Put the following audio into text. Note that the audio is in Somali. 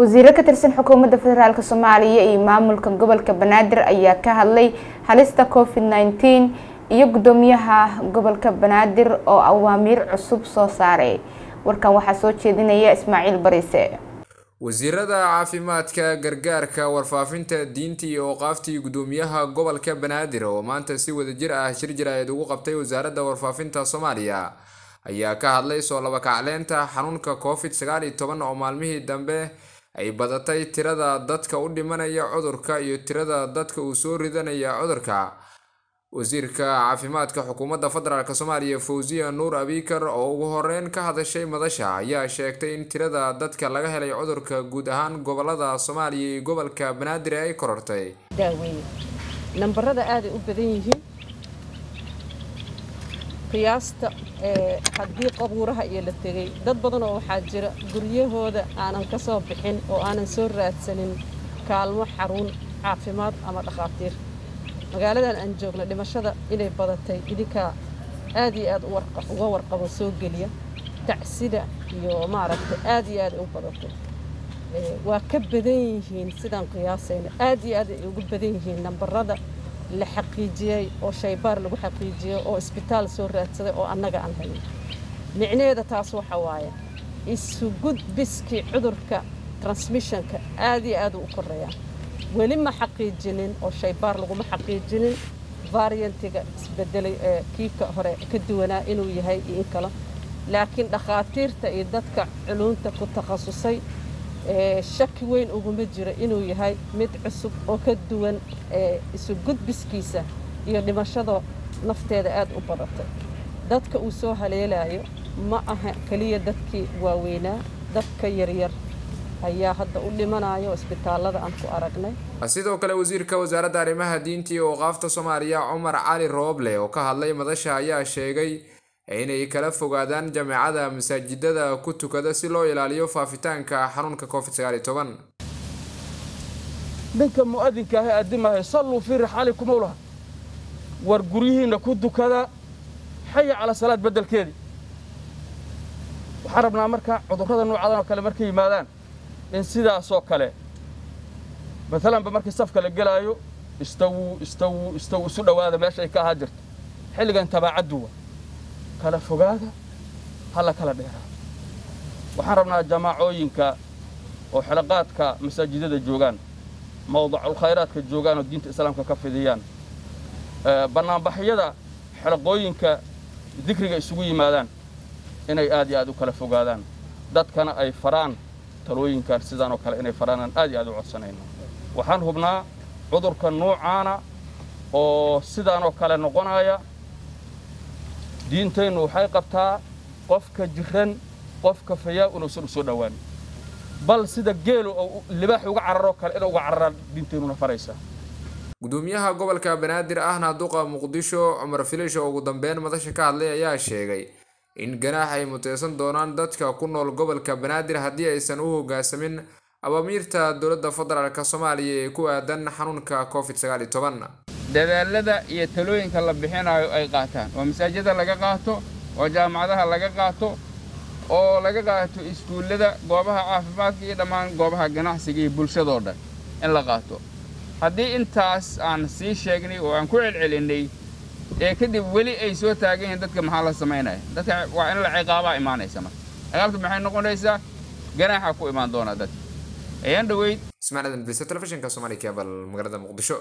wasiiro ka tirsan xukuumadda federaalk soomaaliya iyo maamulka gobolka banaadir ayaa ka hadlay halista covid nneteen iyo guddoomiyaha gobolka banaadir oo awaamiir cusub soo saaray. Warkan waxaa soo jeedinaya ismaaciil bariise wasiirada caafimaadka gargaarka warfaafinta diinta iyo awqaaftii guddoomiyaha gobolka banaadir oo maanta si wadajir ah shir jir-eed ugu qabtay wasaaradda warfaafinta soomaaliya ayaa ka hadlay soo labakacleynta xanuunka covid sagaal iyo toban oo maalmihii dambe ay badatay tirada dadka u dhimanaya cudurka iyo tirada dadka uu soo ridanaya cudurka. Wasiirka caafimaadka xukuumadda federaalk soomaaliya fawziya nuur abikar oo ugu horeyn ka hadashay madasha ayaa sheegtay in tirada dadka laga helay cudurka guud ahaan gobollada soomaaliya iyo gobolka banaadir ay korortay. Nambarada aaday u badan yihiin qiyaasta haddii qabuuraha iyo la tegay dad badan oo waxaa jira guryahooda aanan ka soo bixin oo aanan soo raadsanin kaalmo xarun caafimaad ama dhakhaatiir magaaladan aan joogno dhimashada inay badatay idinkaa aad iyo aad uga warqabo soo geliya tacsida iyo maaragta aad iyo aad u badatay. Waa ka badan yihiin sidaan qiyaasayna aad iyo aad ay ugu badan yihiin nambarada la xaqiijiyey oo shaybaar lagu xaqiijiyey oo isbitaal soo raadsaday oo annaga aan hayno micnaheeda taas waxa waaye isu gudbiskii cudurka transmissionka aad iyo aad u u koreeyaa weli ma xaqiijinin oo shaybaar laguma xaqiijinin variantiga isbedelay ee kiika hore ka duwanaa inuu yahay iyo in kale. Laakiin dhakhaatiirta iyo dadka culunta ku takhasusay shaki weyn uguma jiro inuu yahay mid cusub oo ka duwan isu gudbiskiisa iyo dhimashada nafteeda aad u badatay dadka uu soo haleelayo ma aha keliya dadkii waaweynaa. Dadka yaryar ayaa hadda u dhimanayo isbitaallada aan ku aragnay. Sidoo kale wasiirka wasaaradda arrimaha diinta iyo awqaafta soomaaliya cumar cali rooble oo ka hadlay madasha ayaa sheegay inay kala fogaadaan jameecada masaajidada ku tukada si loo ilaaliyo faafitaanka xanuunka covid sagaal iyo toban. Ninka mu'adinka ahe addimaahe salluu fii rixaalikum owlaha war guryihiinna ku dukada xaya calaa salaad beddelkeedii waxaan rabnaa marka cudurrada noocadan oo kale markay yimaadaan in sidaasoo kale. Maalanba markii safka la gelaayo istawuu istawuu istawuu isu dhowaada meesha ay ka ahaa jirto. Xilligan tabaacadduwa kala fogaada ha la kala dheeraa. Waxaan rabnaa jamaacooyinka oo xelaqaadka masaajidada joogaan mawdaculkhayraadka joogaan oo diinta islaamka ka fidiyaan bannaanbaxyada xelaqooyinka dikriga isugu yimaadaan inay aad iyo aad u kala fogaadaan. Dadkana ay faraan talooyinkan sidaan oo kale inay faraanaan aad iyo aad u codsanayno waxaan hubnaa cudurka nuucaana oo sidaan oo kale noqonaya diinteennu waxay qabtaa qofka jiran qofka fayaa inuusan u soo dhowaan. Bal sida geelu libaax uga cararoo kale inuu uga cararaan diinteennuna faraysaa guddoomiyaha gobolka banaadir ahna duqa muqdisho cumar filish oo ugu dambeyn madasha ka hadlay ayaa sheegay in ganaax ay muteysan doonaan dadka ku nool gobolka banaadir haddii aysan u hoggaansamin abaamiirta dowladda federaalk soomaaliya ee ku aadan xanuunka covid dadaalada iyo talooyinka la bixinayo ay qaataan. Oo masaajida laga qaato oo jaamacadaha laga qaato oo laga qaato iskuullada goobaha caafimaadka iyo dhammaan goobaha ganacsiga iyo bulshadoo dhan in la qaato. Haddii intaas aan sii sheegnay oo aan ku celcelinnay ee kadib weli ay soo taagan yihiin dadka maxaa la samaynaya dadka waa in la ciqaabaa imaanaysa marka. Ciqaabta maxay noqonaysaa? Ganaaxa ku imaan doonaa dadka. Ayaan dhoweyd ismaan adan bisa telefishinka soomaaliya kabal magaalada muqdisho